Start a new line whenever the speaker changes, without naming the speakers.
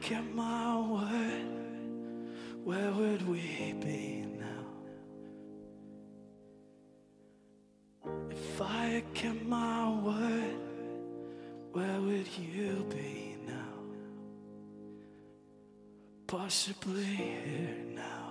kept my word, where would we be now? If I had kept my word, where would you be now? Possibly here now